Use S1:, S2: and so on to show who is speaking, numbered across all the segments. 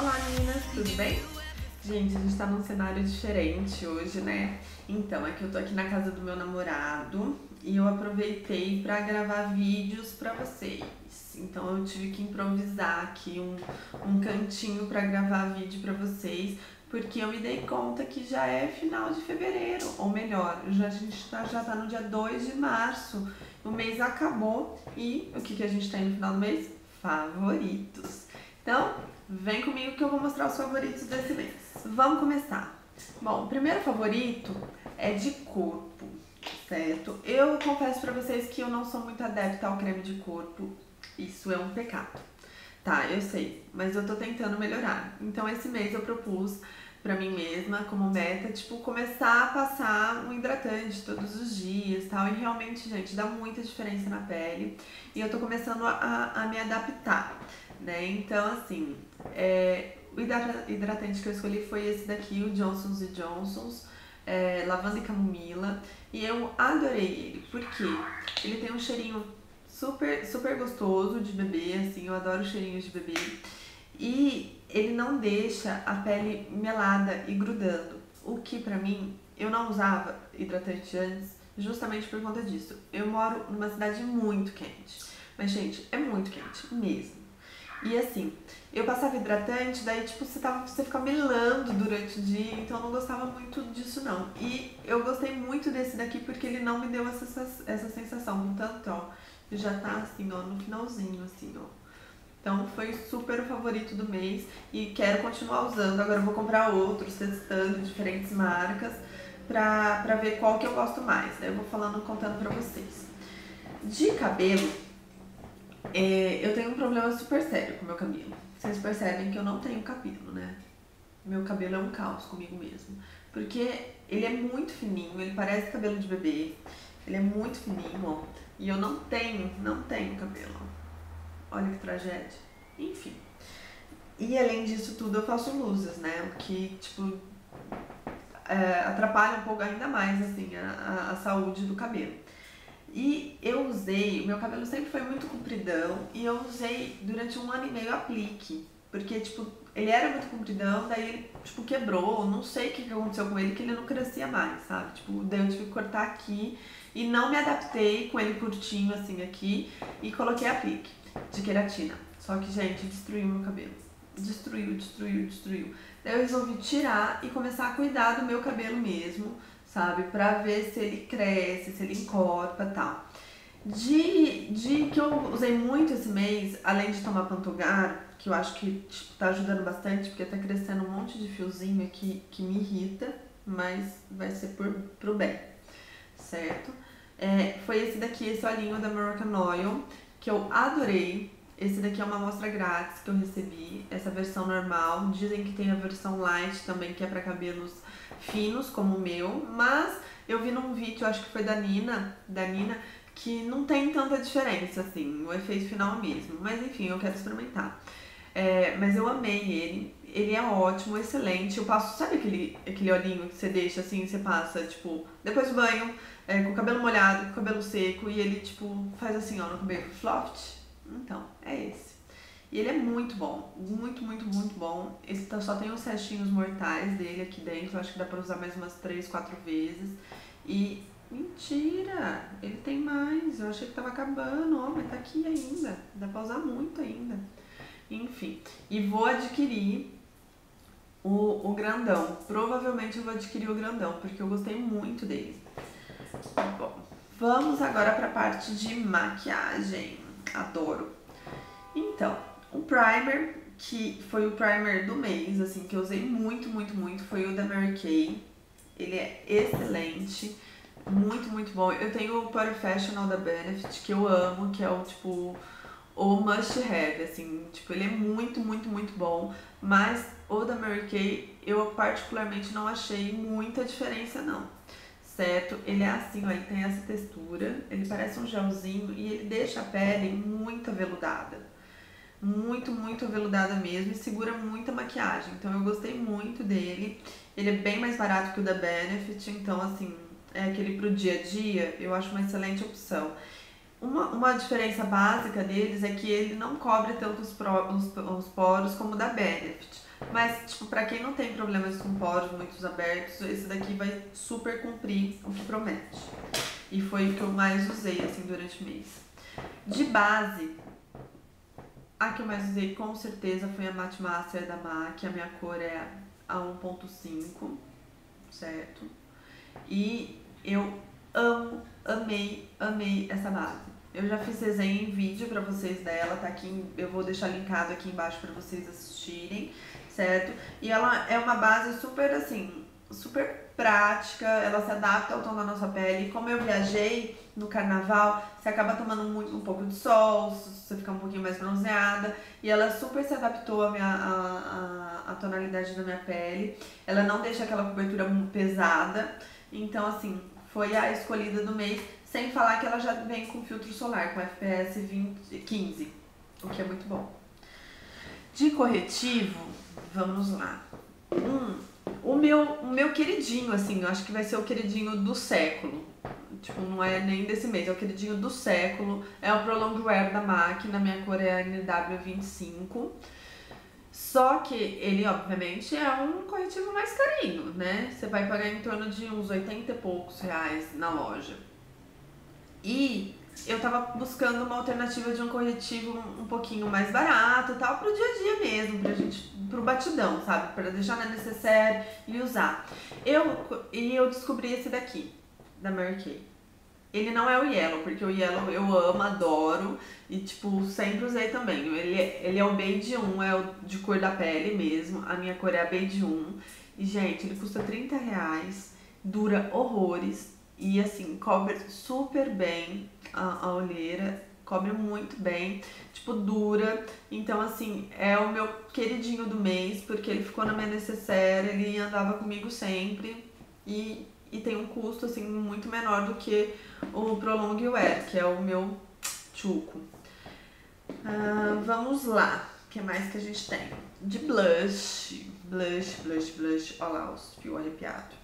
S1: Olá meninas, tudo bem? Gente, a gente tá num cenário diferente hoje, né? Então, é que eu tô aqui na casa do meu namorado e eu aproveitei pra gravar vídeos pra vocês. Então eu tive que improvisar aqui um, um cantinho pra gravar vídeo pra vocês, porque eu me dei conta que já é final de fevereiro, ou melhor, já, a gente tá, já tá no dia 2 de março, o mês acabou e o que, que a gente tem no final do mês? Favoritos. Então, vem comigo que eu vou mostrar os favoritos desse mês. Vamos começar. Bom, o primeiro favorito é de corpo, certo? Eu confesso pra vocês que eu não sou muito adepta ao creme de corpo, isso é um pecado. Tá, eu sei, mas eu tô tentando melhorar. Então esse mês eu propus pra mim mesma como meta, tipo, começar a passar um hidratante todos os dias tal. E realmente, gente, dá muita diferença na pele. E eu tô começando a, a me adaptar, né? Então, assim, é, o hidratante que eu escolhi foi esse daqui, o Johnson's Johnson's. É, lavanda e camomila e eu adorei ele porque ele tem um cheirinho super, super gostoso de beber, assim, eu adoro cheirinhos de bebê. E ele não deixa a pele melada e grudando, o que pra mim, eu não usava hidratante antes justamente por conta disso. Eu moro numa cidade muito quente, mas gente, é muito quente mesmo. E assim, eu passava hidratante, daí tipo, você, tava, você ficava melando durante o dia, então eu não gostava muito disso não. E eu gostei muito desse daqui porque ele não me deu essa, essa sensação, tanto ó, já tá assim, ó, no finalzinho, assim, ó. Então foi super o favorito do mês e quero continuar usando. Agora eu vou comprar outros, testando diferentes marcas pra, pra ver qual que eu gosto mais. Daí eu vou falando, contando pra vocês. De cabelo, é, eu tenho um problema super sério com meu cabelo. Vocês percebem que eu não tenho cabelo, né? Meu cabelo é um caos comigo mesmo. Porque ele é muito fininho, ele parece cabelo de bebê. Ele é muito fininho, ó. E eu não tenho, não tenho cabelo. Olha que tragédia. Enfim. E além disso tudo, eu faço luzes, né? O que, tipo, é, atrapalha um pouco ainda mais, assim, a, a, saúde do cabelo. E eu usei, o meu cabelo sempre foi muito compridão, e eu usei durante um ano e meio aplique. Porque, tipo, ele era muito compridão, daí ele, tipo, quebrou, não sei o que aconteceu com ele, que ele não crescia mais, sabe? Tipo, daí eu tive que cortar aqui e não me adaptei com ele curtinho assim aqui e coloquei aplique de queratina. Só que, gente, destruiu meu cabelo. Destruiu, destruiu, destruiu. Daí eu resolvi tirar e começar a cuidar do meu cabelo mesmo, sabe? Pra ver se ele cresce, se ele encorpa e tal. De, de que eu usei muito esse mês, além de tomar Pantogar, que eu acho que tipo, tá ajudando bastante, porque tá crescendo um monte de fiozinho aqui que me irrita, mas vai ser por, pro bem, certo? É, foi esse daqui, esse olhinho da Moroccan Oil, que eu adorei. Esse daqui é uma amostra grátis que eu recebi, essa versão normal. Dizem que tem a versão light também, que é para cabelos finos, como o meu. Mas eu vi num vídeo, acho que foi da Nina, da Nina, que não tem tanta diferença, assim, o efeito final é mesmo. Mas enfim, eu quero experimentar. É, mas eu amei ele, ele é ótimo, excelente. Eu passo, sabe aquele, aquele olhinho que você deixa assim, você passa, tipo, depois do banho, é, com o cabelo molhado, com o cabelo seco, e ele, tipo, faz assim, ó, no cabelo, floft. Então, é esse. E ele é muito bom, muito, muito, muito bom. Esse tá, só tem os restinhos mortais dele aqui dentro, acho que dá pra usar mais umas 3, 4 vezes. E Mentira! Ele tem mais. Eu achei que tava acabando, ó, mas tá aqui ainda. Dá pra usar muito ainda. Enfim. E vou adquirir o, o grandão. Provavelmente eu vou adquirir o grandão, porque eu gostei muito dele. Bom, vamos agora pra parte de maquiagem. Adoro. Então, o primer, que foi o primer do mês, assim, que eu usei muito, muito, muito, foi o da Mary Kay. Ele é excelente. Muito, muito bom. Eu tenho o Professional da Benefit, que eu amo, que é o tipo o must have, assim, tipo, ele é muito, muito, muito bom, mas o da Mary Kay eu particularmente não achei muita diferença não, certo? Ele é assim, ó, ele tem essa textura, ele parece um gelzinho e ele deixa a pele muito aveludada, muito, muito aveludada mesmo e segura muita maquiagem, então eu gostei muito dele, ele é bem mais barato que o da Benefit, então assim, é aquele pro dia a dia, eu acho uma excelente opção. Uma, uma diferença básica deles é que ele não cobre tanto os, os, os poros como o da Benefit. Mas, tipo, pra quem não tem problemas com poros muito abertos, esse daqui vai super cumprir o que promete. E foi o que eu mais usei, assim, durante o mês. De base, a que eu mais usei com certeza foi a Matte Master da MAC. A minha cor é a 1.5, certo? E eu amo, amei, amei essa base. Eu já fiz desenho em vídeo pra vocês dela, tá aqui, eu vou deixar linkado aqui embaixo pra vocês assistirem, certo? E ela é uma base super assim, super prática, ela se adapta ao tom da nossa pele. Como eu viajei no carnaval, você acaba tomando muito, um pouco de sol, você fica um pouquinho mais bronzeada. E ela super se adaptou à, minha, à tonalidade da minha pele. Ela não deixa aquela cobertura pesada. Então, assim, foi a escolhida do mês. Sem falar que ela já vem com filtro solar, com FPS 20, 15, o que é muito bom. De corretivo, vamos lá. Um, o meu, o meu queridinho, assim, eu acho que vai ser o queridinho do século. Tipo, não é nem desse mês, é o queridinho do século. É o Prolong Wear da MAC, na minha cor é a NW25. Só que ele, obviamente, é um corretivo mais carinho, né? Você vai pagar em torno de uns 80 e poucos reais na loja. E eu tava buscando uma alternativa de um corretivo um pouquinho mais barato tal, pro dia a dia mesmo, pra gente, pro batidão, sabe? Pra deixar na necessaire e usar. Eu, e eu descobri esse daqui, da Mary Kay. Ele não é o Yellow, porque o Yellow eu amo, adoro e, tipo, sempre usei também. Ele, ele é o Beige 1, é o de cor da pele mesmo. A minha cor é a Beige 1. E, gente, ele custa 30 reais, dura horrores e, assim, cobre super bem a, a olheira, cobre muito bem, tipo, dura. Então, assim, é o meu queridinho do mês, porque ele ficou na minha necessaire, ele andava comigo sempre e, e tem um custo, assim, muito menor do que o Prolong Wear, que é o meu chuco. Uh, vamos lá, o que mais que a gente tem? De blush, blush, blush, blush, olha lá os fios arrepiados.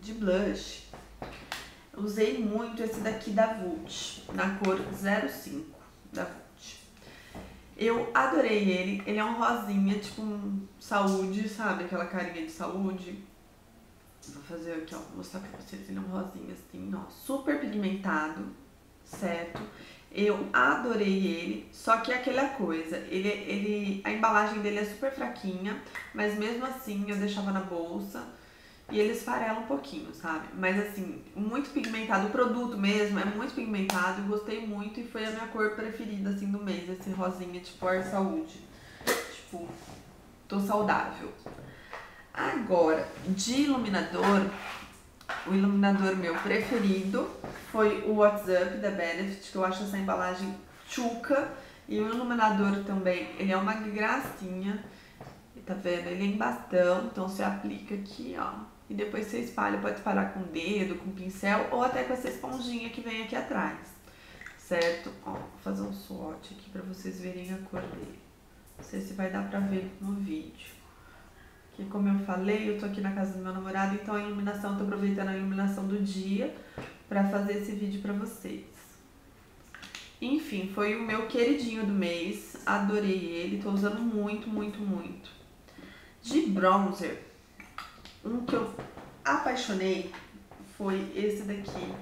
S1: De blush, usei muito esse daqui da Vult, na cor 05 da Vult. Eu adorei ele, ele é um rosinha, tipo um saúde, sabe? Aquela carinha de saúde. Vou fazer aqui, ó, vou mostrar pra vocês. Ele é um rosinha assim, ó, super pigmentado, certo? Eu adorei ele, só que é aquela coisa, ele, ele, a embalagem dele é super fraquinha, mas mesmo assim eu deixava na bolsa e ele esfarela um pouquinho, sabe? Mas assim, muito pigmentado, o produto mesmo é muito pigmentado, eu gostei muito e foi a minha cor preferida assim do mês, esse rosinha tipo Ar Saúde. Tipo, tô saudável. Agora, de iluminador, o iluminador meu preferido foi o WhatsApp da Benefit, que eu acho essa embalagem chuca. E o iluminador também, ele é uma gracinha. Tá vendo? Ele é em bastão, então você aplica aqui, ó. E depois você espalha, pode espalhar com o dedo, com o pincel ou até com essa esponjinha que vem aqui atrás. Certo? Ó, vou fazer um swatch aqui pra vocês verem a cor dele. Não sei se vai dar pra ver no vídeo que como eu falei, eu tô aqui na casa do meu namorado, então a iluminação, eu tô aproveitando a iluminação do dia para fazer esse vídeo para vocês. Enfim, foi o meu queridinho do mês, adorei ele, tô usando muito, muito, muito. De bronzer, um que eu apaixonei foi esse daqui,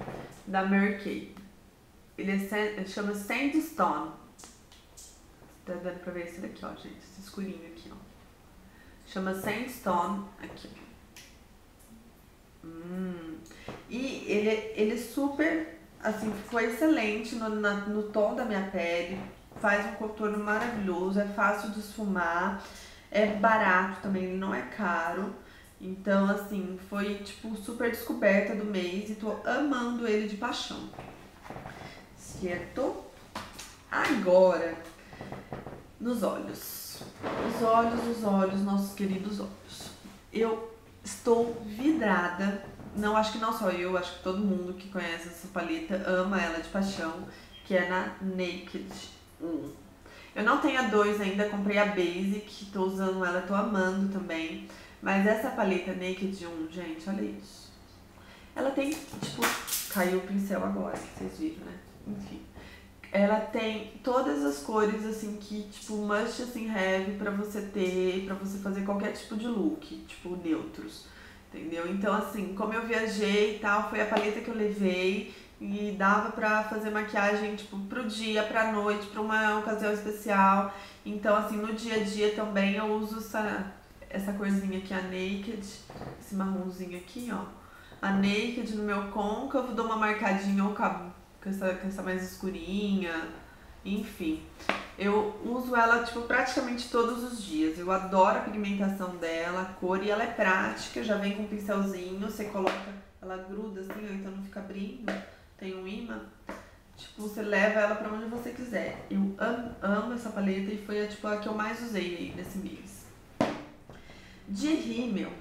S1: da Mary Kay. Ele, é, chama Sandstone. Tá dando pra ver esse daqui, ó, gente, esse escurinho aqui, ó. Chama Sandstone. Aqui. Hum. E ele, ele super, assim, foi excelente no, na, no tom da minha pele. Faz um contorno maravilhoso, é fácil de esfumar, é barato também, ele não é caro. Então, assim, foi, tipo, super descoberta do mês e tô amando ele de paixão. Certo? Agora, nos olhos. Os olhos, os olhos, nossos queridos olhos. Eu estou vidrada, não acho que não só eu, acho que todo mundo que conhece essa paleta ama ela de paixão, que é na Naked 1. Eu não tenho a 2 ainda, comprei a Basic, tô usando ela, tô amando também. Mas essa paleta Naked 1, gente, olha isso. Ela tem, tipo, caiu o pincel agora, vocês viram, né? Enfim. ela tem todas as cores, assim, que, tipo, must, assim, have pra você ter, pra você fazer qualquer tipo de look, tipo, neutros, entendeu? Então, assim, como eu viajei e tal, foi a paleta que eu levei e dava pra fazer maquiagem, tipo, pro dia, pra noite, pra uma ocasião especial. Então, assim, no dia a dia também eu uso essa, essa corzinha aqui, a Naked, esse marronzinho aqui, ó. A Naked no meu côncavo, dou uma marcadinha ou com essa, com essa mais escurinha, enfim. Eu uso ela, tipo, praticamente todos os dias. Eu adoro a pigmentação dela, a cor, e ela é prática, já vem com um pincelzinho, você coloca, ela gruda assim, ó, então não fica abrindo, tem um imã. Tipo, você leva ela pra onde você quiser. Eu amo, amo essa paleta e foi tipo, a que eu mais usei aí nesse mês. De rímel,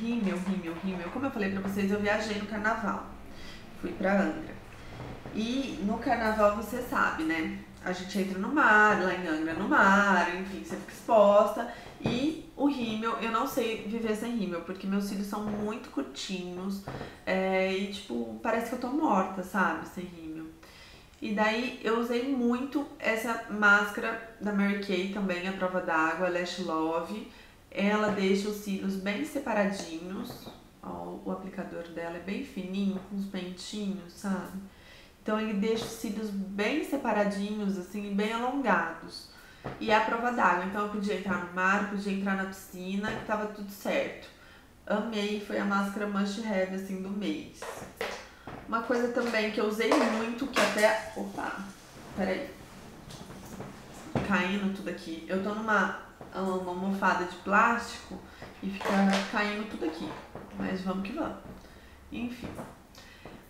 S1: rímel, rímel, rímel, como eu falei pra vocês, eu viajei no carnaval. Fui pra Angra. E no carnaval você sabe, né? A gente entra no mar, lá em Angra no mar, enfim, você fica exposta. E o rímel, eu não sei viver sem rímel, porque meus cílios são muito curtinhos. É, e tipo, parece que eu tô morta, sabe? Sem rímel. E daí eu usei muito essa máscara da Mary Kay também, a prova d'água, Lash Love. Ela deixa os cílios bem separadinhos. Ó, o aplicador dela é bem fininho, com os pentinhos, sabe? Então ele deixa os cílios bem separadinhos, assim, bem alongados. E é a prova d'água, então eu podia entrar no mar, podia entrar na piscina, que tava tudo certo. Amei, foi a máscara must have, assim, do mês. Uma coisa também que eu usei muito, que até... Opa, peraí. Caindo tudo aqui. Eu tô numa uma almofada de plástico e fica caindo tudo aqui. Mas vamos que vamos. Enfim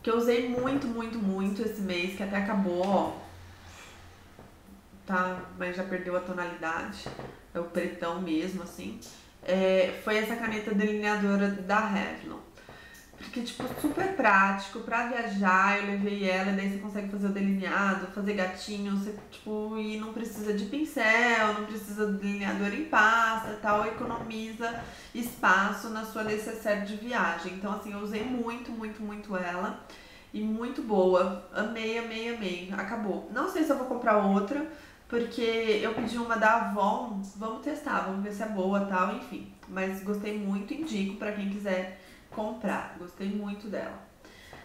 S1: que eu usei muito, muito, muito esse mês, que até acabou, ó. Tá? Mas já perdeu a tonalidade. É o pretão mesmo, assim. É, foi essa caneta delineadora da Revlon. Porque, tipo, super prático pra viajar. Eu levei ela, daí você consegue fazer o delineado, fazer gatinho, você, tipo, e não precisa de pincel, não precisa do delineador em pasta tal. Economiza espaço na sua necessaire de viagem. Então, assim, eu usei muito, muito, muito ela. E muito boa. Amei, amei, amei. Acabou. Não sei se eu vou comprar outra, porque eu pedi uma da Avon. Vamos testar, vamos ver se é boa tal, enfim. Mas gostei muito, indico para quem quiser comprar. Gostei muito dela.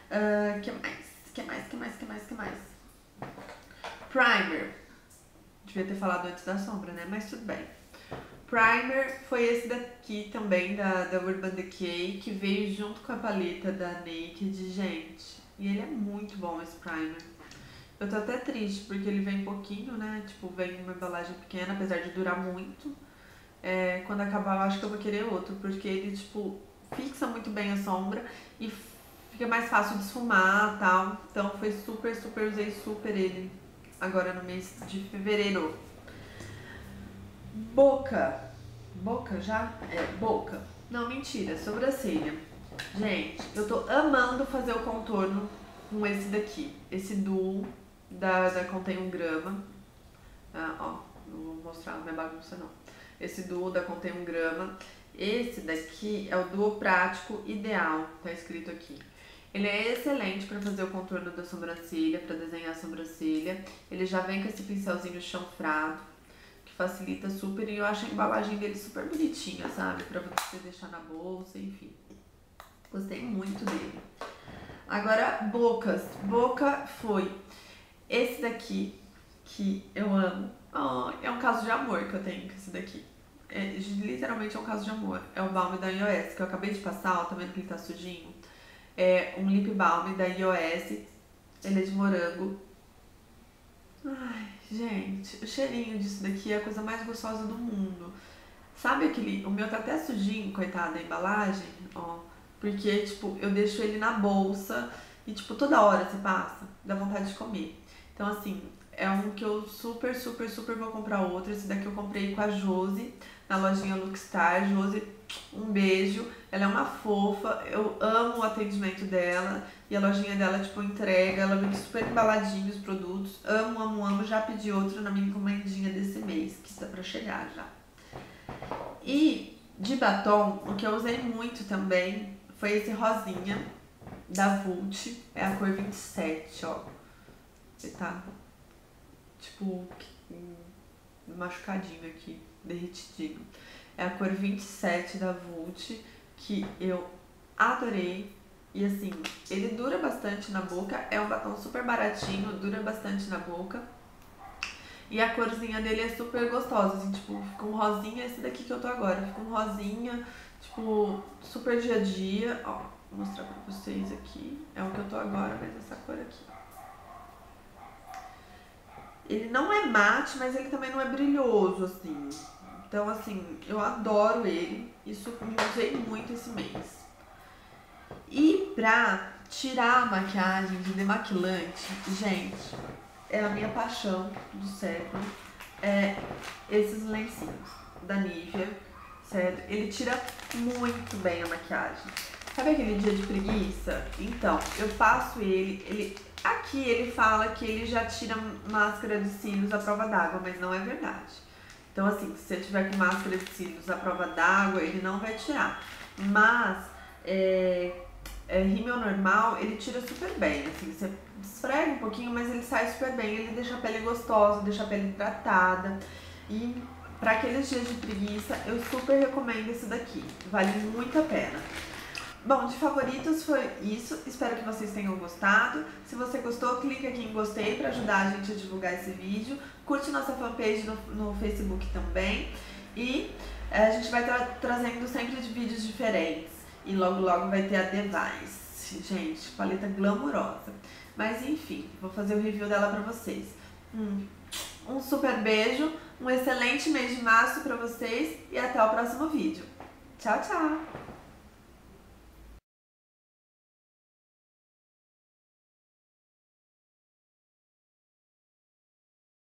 S1: Uh, que mais? Que mais? Que mais? Que mais? Que mais? Primer. Devia ter falado antes da sombra, né? Mas tudo bem. Primer foi esse daqui também, da, da Urban Decay, que veio junto com a paleta da Naked. Gente, e ele é muito bom esse primer. Eu tô até triste, porque ele vem pouquinho, né? Tipo, vem uma embalagem pequena, apesar de durar muito. É, quando acabar, eu acho que eu vou querer outro, porque ele, tipo, fixa muito bem a sombra e fica mais fácil de esfumar tal. Então foi super, super, usei super ele agora no mês de fevereiro. Boca. Boca já? É, boca. Não, mentira, sobrancelha. Gente, eu tô amando fazer o contorno com esse daqui. Esse duo da, da Contém 1 grama. Ah, ó, não vou mostrar, não é bagunça não. Esse duo da Contém 1 grama. Esse daqui é o duo prático ideal, tá escrito aqui. Ele é excelente para fazer o contorno da sobrancelha, para desenhar a sobrancelha. Ele já vem com esse pincelzinho chanfrado, que facilita super. E eu acho a embalagem dele super bonitinha, sabe? Para você deixar na bolsa, enfim. Gostei muito dele. Agora, bocas. Boca foi esse daqui, que eu amo. Oh, é um caso de amor que eu tenho com esse daqui. É, literalmente é um caso de amor. É o balm da iOS, que eu acabei de passar, ó, tá vendo que ele tá sujinho? É um lip balm da iOS. Ele é de morango. Ai, gente, o cheirinho disso daqui é a coisa mais gostosa do mundo. Sabe aquele... O meu tá até sujinho, coitado, da embalagem, ó. Porque, tipo, eu deixo ele na bolsa e, tipo, toda hora você passa, dá vontade de comer. Então, assim, é um que eu super, super, super vou comprar outro. Esse daqui eu comprei com a Josi, na lojinha Lookstar. Josi, um beijo. Ela é uma fofa, eu amo o atendimento dela. E a lojinha dela, tipo, entrega, ela vem super embaladinho os produtos. Amo, amo, amo. Já pedi outro na minha encomendinha desse mês, que está pra chegar já. E de batom, o que eu usei muito também foi esse rosinha da Vult, é a cor 27, ó. Você tá tipo, machucadinho aqui, derretidinho. É a cor 27 da Vult, que eu adorei. E assim, ele dura bastante na boca, é um batom super baratinho, dura bastante na boca. E a corzinha dele é super gostosa, assim, tipo, fica um rosinha, esse daqui que eu tô agora, fica um rosinha, tipo, super dia a dia. Ó, vou mostrar pra vocês aqui. É o que eu tô agora, mas essa cor aqui. Ele não é mate, mas ele também não é brilhoso, assim. Então, assim, eu adoro ele. Isso me usei muito esse mês. E pra tirar a maquiagem de demaquilante, gente, é a minha paixão do século. É esses lencinhos da Nivea, certo? Ele tira muito bem a maquiagem. Sabe aquele dia de preguiça? Então, eu passo ele, ele aqui ele fala que ele já tira máscara de cílios à prova d'água, mas não é verdade. Então, assim, se você tiver com máscara de cílios à prova d'água, ele não vai tirar. Mas, é, é, rímel normal, ele tira super bem, assim, você esfrega um pouquinho, mas ele sai super bem, ele deixa a pele gostosa, deixa a pele hidratada. E para aqueles dias de preguiça, eu super recomendo esse daqui, vale muito a pena. Bom, de favoritos foi isso. Espero que vocês tenham gostado. Se você gostou, clique aqui em gostei para ajudar a gente a divulgar esse vídeo. Curte nossa fanpage no, no Facebook também. E é, a gente vai tra trazendo sempre de vídeos diferentes. E logo logo vai ter a Device. Gente, paleta glamurosa. Mas enfim, vou fazer o review dela pra vocês. Hum. Um super beijo, um excelente mês de março pra vocês e até o próximo vídeo. Tchau, tchau!